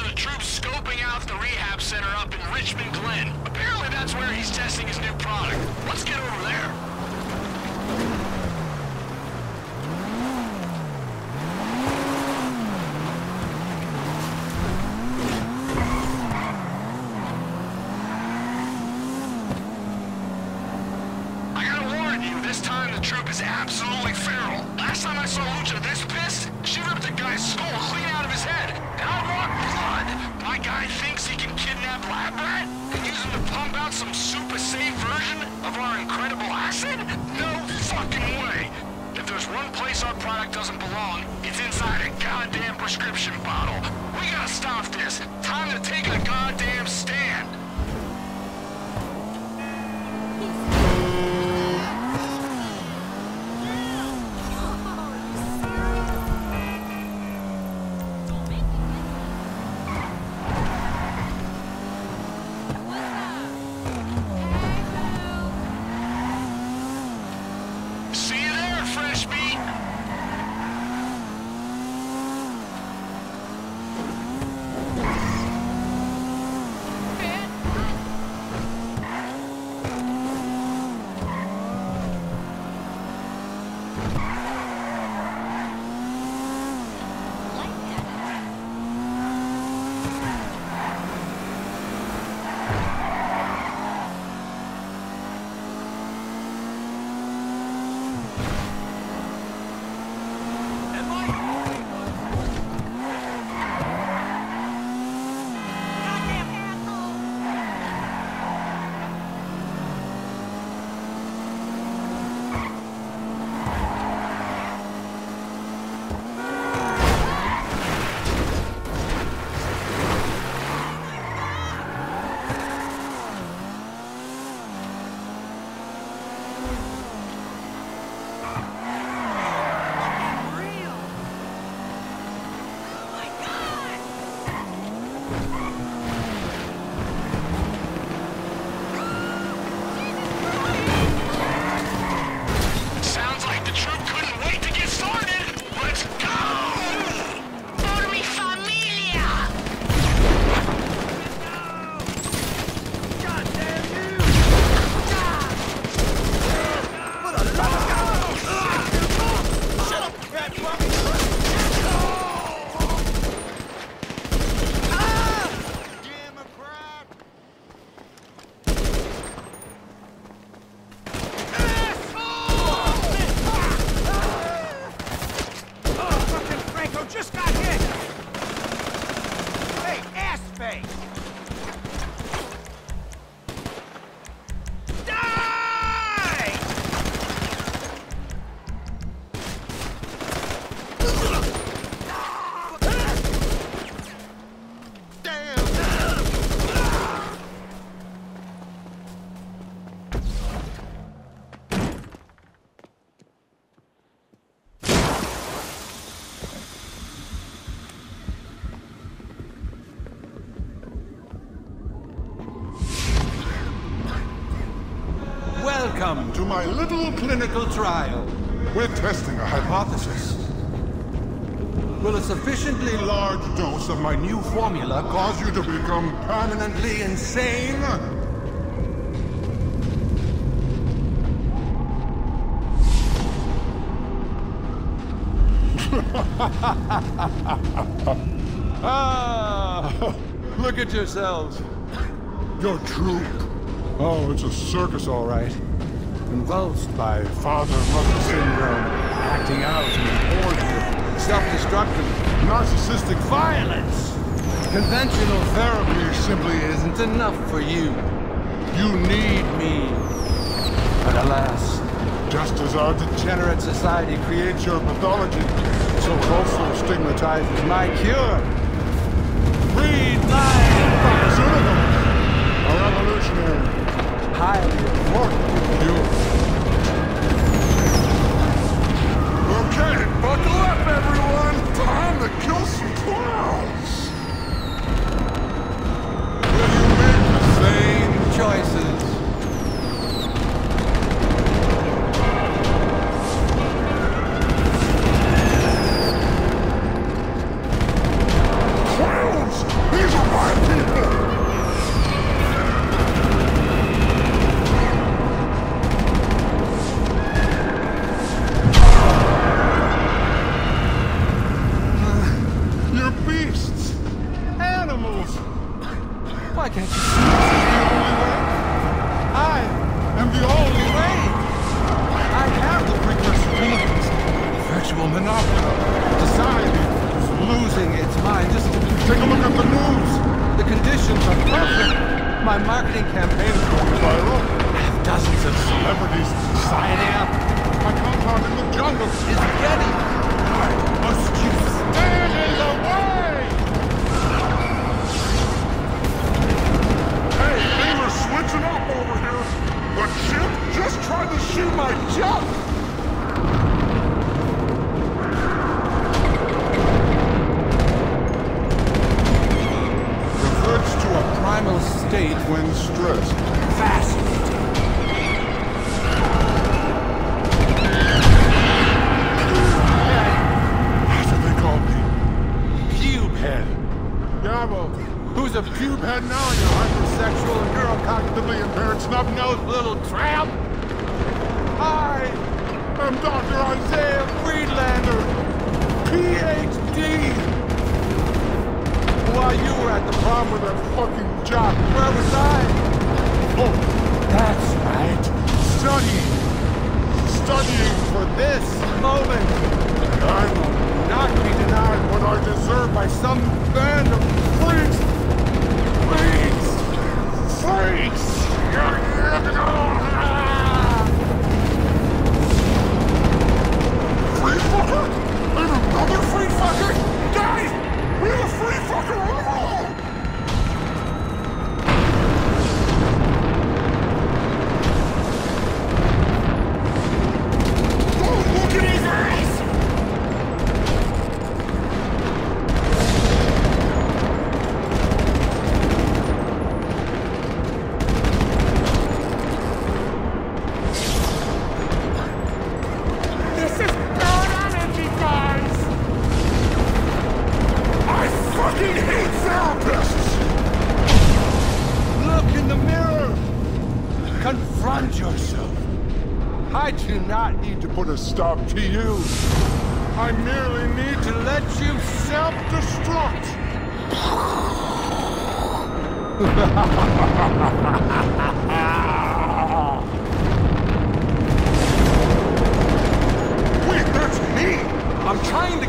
the troops scoping out the rehab center up in Richman Glen. Apparently that's where he's testing his new product. Let's get over there. I gotta warn you, this time the troop is absolutely feral. Last time I saw Lucha this pissed, she ripped a guy's skull clean out of his head. And I want blood. My guy thinks he can kidnap Lab Rat and use him to pump out some super safe version of our incredible acid? No fucking way. If there's one place our product doesn't belong, it's inside a goddamn prescription bottle. We gotta stop this. Time to take a goddamn stand. Welcome to my little clinical trial. We're testing a hypothesis. Will a sufficiently large dose of my new formula cause you to become permanently insane? ah, look at yourselves. Your troop. Oh, it's a circus, all right. Convulsed by father-mother syndrome, acting out in of self-destructive, narcissistic violence. Conventional therapy simply isn't enough for you. You need me. But alas, just as our degenerate society creates your pathology, so also stigmatizes my cure. Take a look at the news. The conditions are perfect. My marketing campaign is going viral. I have dozens of celebrities signing up. My compound in the jungle is getting I must you stand in the world. Who's a pube head now, you hypersexual neurocognitively impaired snub-nosed little tramp? I am Dr. Isiah Friedlander, PhD. While you were at the prom with that fucking jock, where was I? Oh, that's right. Studying. Studying for this moment. I will not be denied what I deserve by some band of freaks. Freaks. Freaks. Yourself. I do not need to put a stop to you. I merely need to let you self-destruct. Wait, that's me! I'm trying to